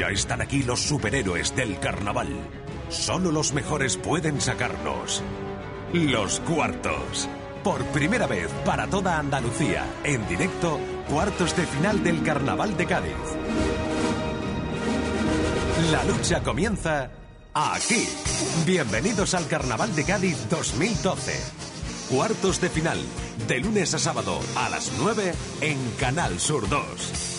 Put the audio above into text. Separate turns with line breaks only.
Ya están aquí los superhéroes del carnaval. Solo los mejores pueden sacarnos. Los cuartos. Por primera vez para toda Andalucía, en directo, cuartos de final del Carnaval de Cádiz. La lucha comienza aquí. Bienvenidos al Carnaval de Cádiz 2012. Cuartos de final, de lunes a sábado a las 9 en Canal Sur 2.